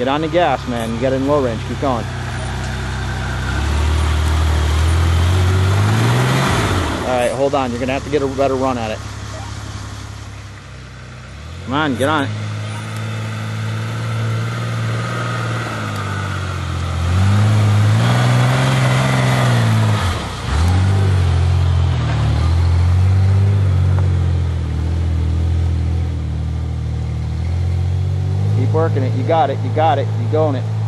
Get on the gas, man. You got it in low range. Keep going. All right, hold on. You're gonna have to get a better run at it. Come on, get on it. Keep working it. You got it. You got it. You going it.